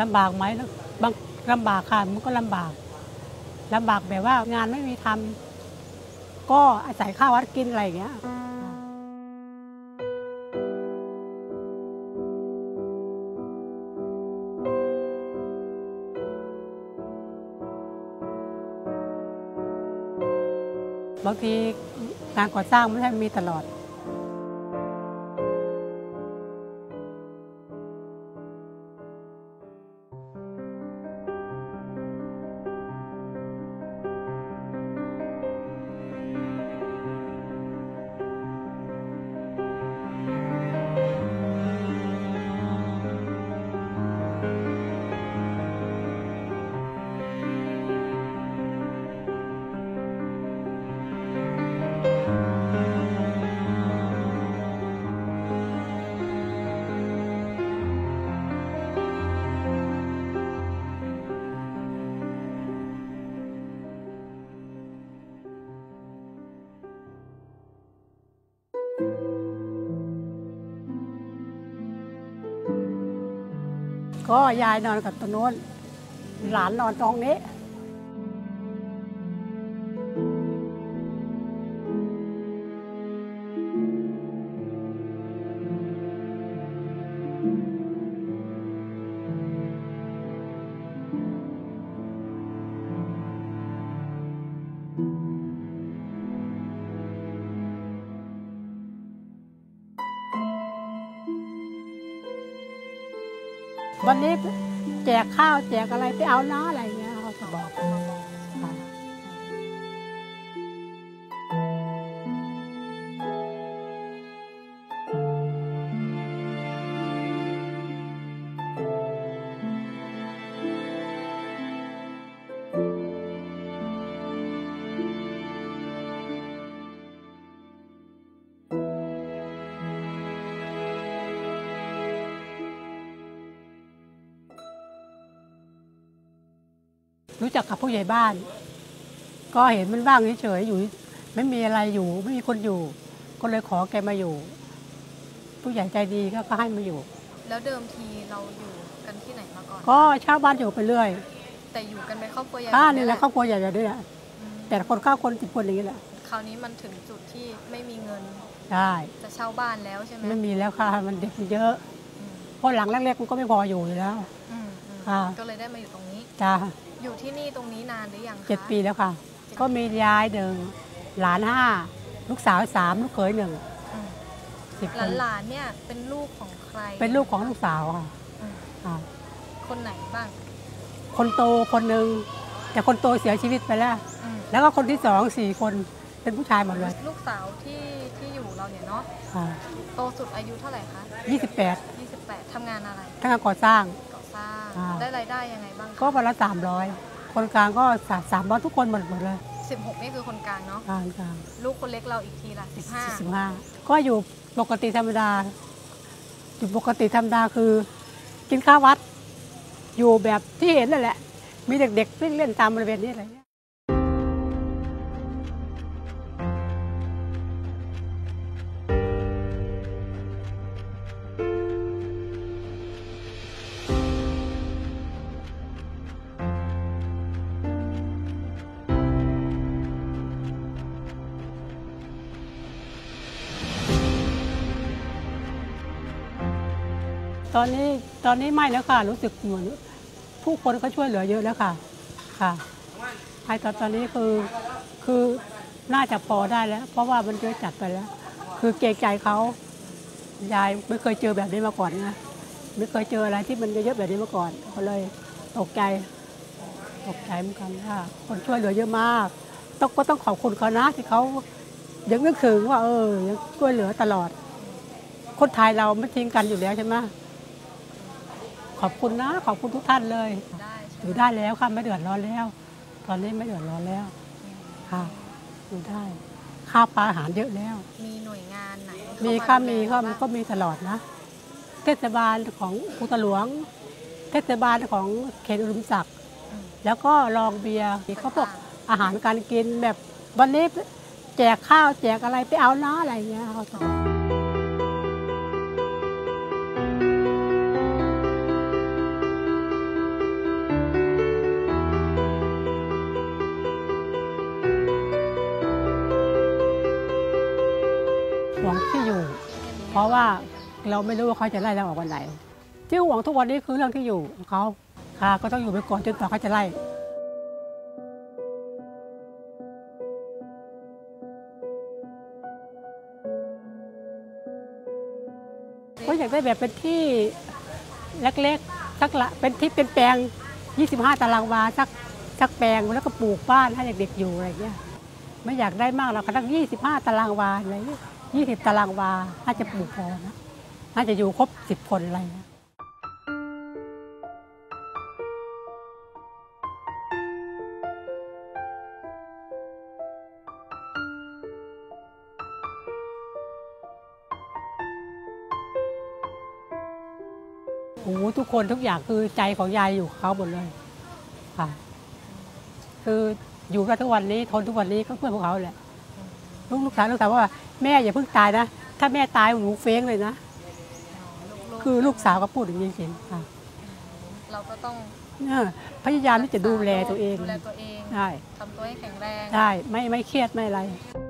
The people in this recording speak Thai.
ลำบากไหมบางลำบากค่ะมันก็ลำบากลำบากแบบว่างานไม่มีทำก็อาศัยข้าววัดกินอะไรอย่างเงี้ยบางทีงานก่อสร้างไม่ใช่มีตลอด ก็ยายนอนกับตรงโน้น หลานนอนตรงนี้ วันนี้แจกข้าวแจกอะไรไปเอาน้าอะไร รู้จักกับผู้ใหญ่บ้าน ก็เห็นมันว่างเฉยๆอยู่ ไม่มีอะไรอยู่ ไม่มีคนอยู่ ก็เลยขอแกมาอยู่ ผู้ใหญ่ใจดีก็ก็ให้มาอยู่ แล้วเดิมทีเราอยู่กันที่ไหนมาก่อน ก็เช่าบ้านอยู่ไปเรื่อยแต่อยู่กันเป็นครอบครัวใหญ่บ้านแบบนี่แหละครอบครัวใหญ่ๆด้วยอะอืมแปดคนเก้าคนสิบคนอย่างนี้แหละคราวนี้มันถึงจุดที่ไม่มีเงินได้จะเช่าบ้านแล้วใช่ไหมไม่มีแล้วค่ะ มันเด็กมันเยอะอืมเพราะหลังแรกๆมันก็ไม่พออยู่อยู่แล้วอืมอืมค่ะก็เลยได้มาอยู่ตรงนี้จ้า อยู่ที่นี่ตรงนี้นานหรือยังคะเจ็ดปีแล้วค่ะ ก็มียายหนึ่งหลานห้าลูกสาวสามลูกเขยหนึ่งอืมสิบคนหลานๆเนี่ยเป็นลูกของใคร เป็นลูกของลูกสาวค่ะอืมค่ะคนไหนบ้าง คนโตคนหนึ่งแต่คนโตเสียชีวิตไปแล้วอืมแล้วก็คนที่สองสี่คนเป็นผู้ชายหมดเลย ลูกสาวที่ที่อยู่เราเนี่ยเนาะค่ะโตสุดอายุเท่าไหร่คะยี่สิบแปด28ทำงานอะไรทั้งงานก่อสร้าง ก่อสร้างอ่า ได้รายได้ยังไงบ้างคะก็วันละสามร้อยคนกลางก็สามร้อยทุกคนหมดหมดเลย16 นี่คือคนกลางเนาะ กลางกลางลูกคนเล็กเราอีกทีละสิบ15 ห้าก็อยู่ปกติธรรมดา อยู่ปกติธรรมดาคือ กินข้าววัด อยู่แบบที่เห็นนั่นแหละ มีเด็กๆวิ่งเล่นตามบริเวณนี้อะไรเงี้ย ตอนนี้ตอนนี้ไม่แล้วค่ะ รู้สึกเหมือนผู้คนก็ช่วยเหลือเยอะแล้วค่ะ ค่ะไอ้ตอนตอนนี้คือคือน่าจะพอได้แล้ว เพราะว่ามันเยอะจัดไปแล้ว คือเกรงใจเขายายไม่เคยเจอแบบนี้มาก่อนนะไม่เคยเจออะไรที่มันเยอะๆแบบนี้มาก่อนก็เลยตกใจตกใจเหมือนกันค่ะคนช่วยเหลือเยอะมากต้องก็ต้องขอบคุณเขานะที่เขายังนึกถึงว่า เออยังช่วยเหลือตลอด คนไทยเราไม่ทิ้งกันอยู่แล้วใช่ไหม ขอบคุณนะ ขอบคุณทุกท่านเลยได้อใช่ไหมยู่ได้แล้วค่ะไม่เดือดร้อนแล้ว ตอนนี้ไม่เดือดร้อนแล้วค่ะอยู่ได้ค่าปลาอาหารเยอะแล้ว มีหน่วยงานไหนมีเข้ค่ะาามีดูแลค่ะมันก็บ้างมีตลอดนะ เทศบาลของภูตะหลวง เทศบาลของเขตอุดมศักดิ์อืมแล้วก็รองเบียร์เขาพวกอาหารการกินแบบวันนี้แจกข้าวแจกอะไรไปเอานะอะไรอย่างเงี้ยเขาจะบอก ราะว่าเราไม่รู้ว่าเขาจะไล่เราออกวันไหน ที่ห่วงทุกวันนี้คือเรื่องที่อยู่ของเขาค่ะก็ต้องอยู่ไปก่อนจนกว่าเขาจะไล่ก็อยากได้แบบเป็นที่เล็กๆสักละเป็นที่เป็นแปลง 25 ตารางวาสักสักแปลงแล้วก็ปลูกบ้านให้เด็กๆอยู่อะไรอย่างเงี้ยไม่อยากได้มากเราก็ตั้ง 25 ตารางวาอะไรเงี้ย 20ตารางวาน่าจะปลูกพอนะน่าจะอยู่ครบ10คนอะไรเงี้ยโอ้โหทุกคนทุกอย่างคือใจของยายอยู่เขาหมดเลยค่ะ คืออยู่กันทุกวันนี้ทนทุกวันนี้ก็เพื่อพวกเขาแหละลูกลูกสาวลูกสาวว่า แม่อย่าเพิ่งตายนะ ถ้าแม่ตายหนูเฟ้งเลยนะลูกๆคือลูกสาวก็พูดอย่างนี้จริงๆค่ะเราก็ต้องเออพยายามที่จะดูแลตัวเองดูแลตัวเองได้ทำตัวให้แข็งแรง ได้ไม่ไม่เครียดไม่อะไรอ